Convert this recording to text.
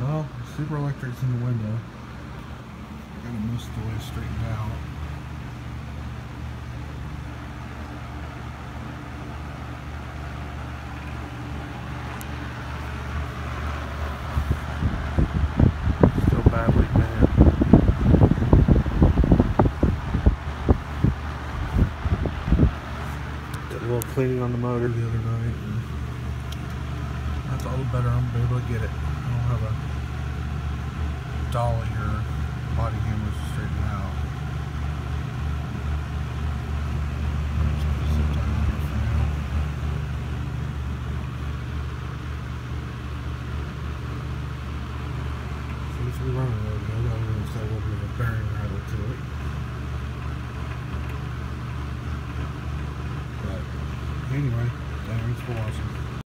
Well, super Electric's in the window. Got it most of the way straightened out. Still badly bent. Did a little cleaning on the motor the other night. and That's all the better I'm able to get it. I don't have a dolly or body hammer to straighten out. Now. So it's running a little bit. I gotta install a little bit of a bearing rattle to it. But anyway, thanks for watching.